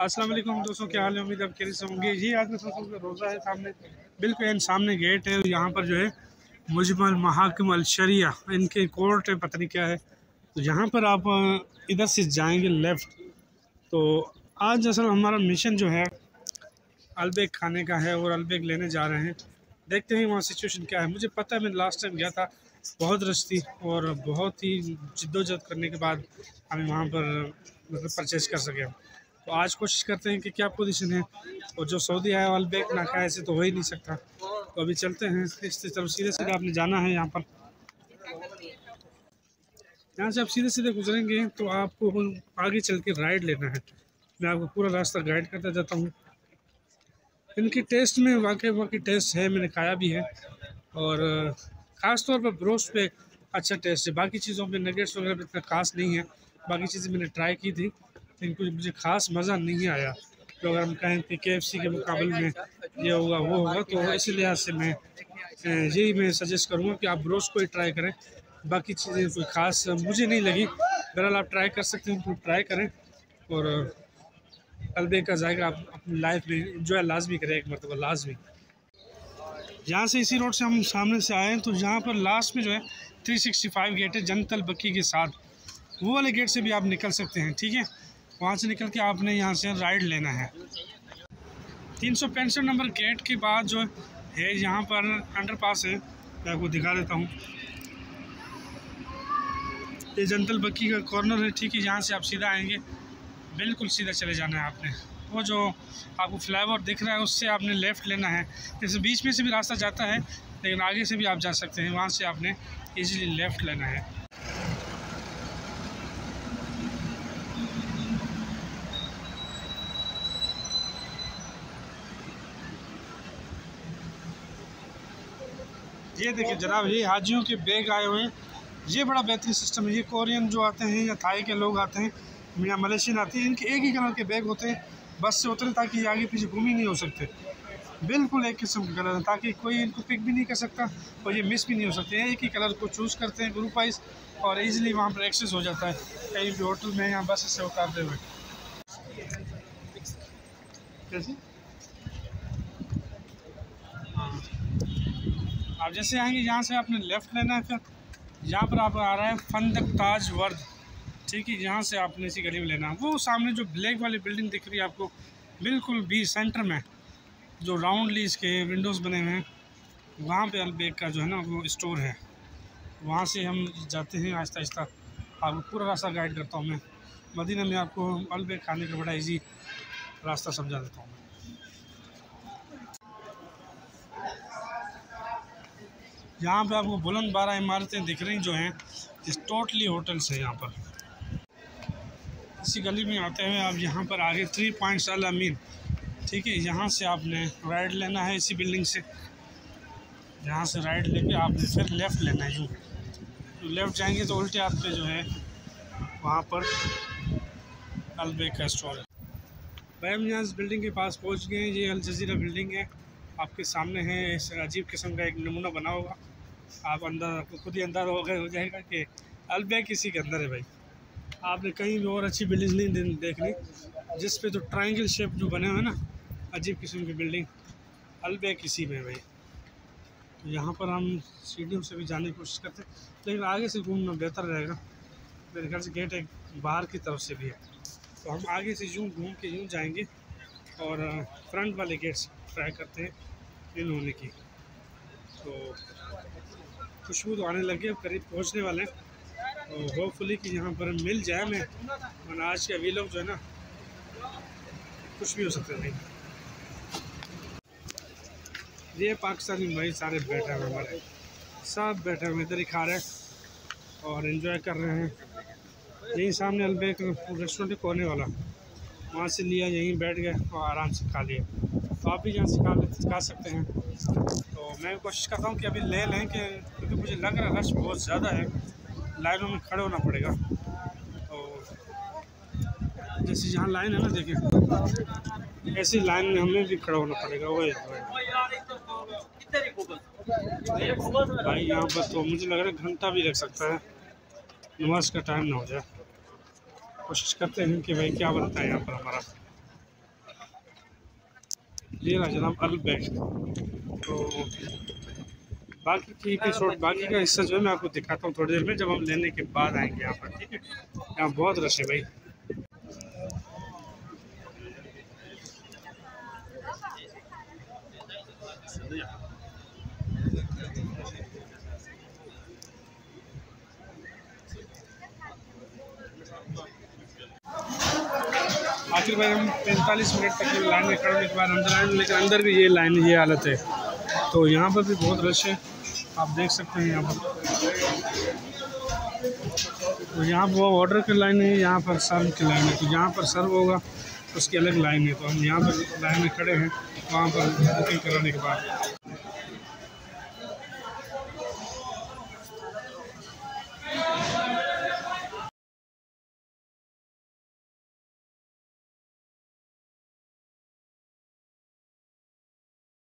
अस्सलाम वालेकुम दोस्तों, क्या हाल है? उम्मीद आप कैसे होंगे। ये आज में दोस्तों रोज़ा है सामने। बिल्कुल इन सामने गेट है यहाँ पर जो है मुजमल महाकम अलशरिया इनके कोर्ट है, पता नहीं क्या है। तो यहाँ पर आप इधर से जाएँगे लेफ़्ट। तो आज असल हमारा मिशन जो है, अलबेग खाने का है और अलबेग लेने जा रहे हैं। देखते हैं वहाँ सिचुएशन क्या है। मुझे पता है, मैं लास्ट टाइम गया था बहुत रश थी और बहुत ही जद्दोजहद करने के बाद हमें वहाँ पर मतलब परचेज़ कर सके। तो आज कोशिश करते हैं कि क्या पोजीशन है? और जो सऊदी है वाल बैग ना खाए ऐसे तो हो ही नहीं सकता। तो अभी चलते हैं इस तरफ़ सीधे सीधे आपने जाना है यहाँ पर। यहाँ से आप सीधे सीधे गुजरेंगे तो आपको आगे चल के राइड लेना है। मैं आपको पूरा रास्ता गाइड करता जाता हूँ। इनकी टेस्ट में वाकई वाकई टेस्ट है, मैंने खाया भी है। और ख़ास तौर पर ब्रोस्ट पे अच्छा टेस्ट है। बाकी चीज़ों में नगेट्स वगैरह इतना खास नहीं है। बाकी चीज़ें मैंने ट्राई की थी। कुछ मुझे ख़ास मज़ा नहीं आया। तो अगर हम कहें कि के के मुकाबले में ये होगा, वो होगा तो इसी लिहाज से मैं यही मैं सजेस्ट करूँगा कि आप ब्रोस्ट को ही ट्राई करें। बाकी चीज़ें कोई ख़ास मुझे नहीं लगी। बहरहाल आप ट्राई कर सकते हैं तो ट्राई करें। और अलबे का जाएगा, आप अपनी लाइफ में इंजॉय लाजमी करें, एक मरतबा लाजमी। यहाँ से इसी रोड से हम सामने से आए हैं तो यहाँ पर लास्ट में जो है 365 गेट है जनतल बक्की के साथ। वो वाले गेट से भी आप निकल सकते हैं, ठीक है? वहाँ से निकल के आपने यहाँ से राइड लेना है। तीन सौ पैंसठ नंबर गेट के बाद जो है यहाँ पर अंडर पास है, मैं आपको दिखा देता हूँ। ये जनतल बक्की का कॉर्नर है, ठीक है, यहाँ से आप सीधा आएँगे। बिल्कुल सीधा चले जाना है आपने। वो जो आपको फ्लाई दिख रहा है, उससे आपने लेफ़्ट लेना है। जैसे बीच में से भी रास्ता जाता है, लेकिन आगे से भी आप जा सकते हैं, वहाँ से आपने इजीली लेफ़्ट लेना है। ये देखिए जनाब, ये हाजियों के बैग आए हुए हैं। ये बड़ा बेहतरीन सिस्टम है। ये कोरियन जो आते हैं या थाई के लोग आते हैं, या मलेशियन आते हैं, इनके एक ही कलर के बैग होते हैं। बस से उतरे ताकि ये आगे पीछे घूम ही नहीं हो सकते। बिल्कुल एक किस्म के कलर है, ताकि कोई इनको पिक भी नहीं कर सकता और ये मिस भी नहीं हो सकते। हैं एक ही कलर को चूज़ करते हैं ग्रुप वाइज और ईज़िली वहाँ पर एक्सेस हो जाता है। कहीं भी होटल में या बस से उतारते हुए। कैसे? आप जैसे आएँगे यहाँ से आपने लेफ़्ट लेना है फिर यहाँ पर आप आ रहा है फंदक ताज वर्द। ठीक है, यहाँ से आपने इसी गली में लेना है। वो सामने जो ब्लैक वाली बिल्डिंग दिख रही है आपको, बिल्कुल भी सेंटर में, जो राउंडली इसके विंडोज़ बने हुए हैं, वहाँ पे अलबेग का जो है ना वो स्टोर है। वहाँ से हम जाते हैं आहिस्ता आहिस्ता। आपको पूरा रास्ता गाइड करता हूँ मैं। मदीना में आपको अलबेग खाने का बड़ा इजी रास्ता समझा देता हूँ। यहाँ पे आपको बुलंद बारह इमारतें दिख रही जो हैं, इस टोटली होटल्स है यहाँ पर। इसी गली में आते हुए आप यहाँ पर आगे थ्री पॉइंट साल अमीन ठीक है, यहाँ से आपने राइट लेना है इसी बिल्डिंग से। यहाँ से राइट लेके आपने फिर लेफ़्ट लेना है यूँ। तो लेफ़्ट जाएँगे तो उल्टे हाथ पे जो है, वहाँ पर अलबे का स्टोर है। भाई, हम यहाँ इस बिल्डिंग के पास पहुँच गए हैं। ये अल जजीरा बिल्डिंग है। आपके सामने है, इस अजीब किस्म का एक नमूना बना होगा। आप अंदर, खुद ही अंदर हो गए हो जाएगा कि अलबैग किसी के अंदर है भाई। आपने कहीं भी और अच्छी बिल्डिंग नहीं देखनी, जिस पे तो ट्रायंगल शेप जो बने हुए ना, अजीब किस्म की बिल्डिंग अलबे किसी में भाई। तो यहाँ पर हम सीढ़ियों से भी जाने की कोशिश करते हैं, लेकिन आगे से घूमना बेहतर रहेगा। मेरे घर से गेट एक बाहर की तरफ़ से भी है। तो हम आगे से यूँ घूम के यूँ जाएँगे और फ्रंट वाले गेट्स ट्राई करते हैं इन होने की। तो खुशबू तो आने लगे अब करीब पहुँचने वाले हैं। और होपफुली कि यहाँ पर मिल जाए मैं वरना आज के अभी लोग जो है ना, कुछ भी हो सकता नहीं ये पाकिस्तानी भाई सारे बैठे हुए हमारे। सब बैठे हुए इधर ही खा रहे हैं और इन्जॉय कर रहे हैं। यहीं सामने अलबेक रेस्टोरेंट कोने वाला। वहाँ से लिया, यहीं बैठ गए और आराम से खा लिया तो आप भी यहाँ से खा खा सकते हैं। तो मैं कोशिश करता हूँ कि अभी ले लें कि क्योंकि मुझे लग रहा है रश बहुत ज़्यादा है। लाइनों में खड़े होना पड़ेगा। तो जैसे यहाँ लाइन है ना, देखिए। ऐसी लाइन में हमें भी खड़ा होना पड़ेगा। वही भाई, यहाँ पर तो मुझे लग रहा है घंटा भी लग सकता है। नमाज़ का टाइम ना हो जाए। कोशिश करते हैं कि भाई क्या बनता है यहाँ पर हमारा। रहा जनाब अल बैग तो बाकी है शॉर्ट बाकी का हिस्सा जो है मैं आपको दिखाता हूँ थोड़ी देर में, जब हम लेने के बाद आएँगे यहाँ पर, ठीक है? यहाँ बहुत रश है भाई। आखिर भाई, हम पैंतालीस मिनट तक लाइन में खड़े के बाद अंदर आए, लेकिन अंदर भी ये लाइन ये हालत है। तो यहाँ पर भी बहुत रश है, आप देख सकते हैं यहाँ पर। तो यहाँ पर वो ऑर्डर की लाइन है, यहाँ पर सर्व की लाइन है। तो यहाँ पर सर्व होगा, उसकी अलग लाइन है। तो हम यहाँ पर लाइन में खड़े हैं, वहाँ पर बुकिंग कराने के बाद।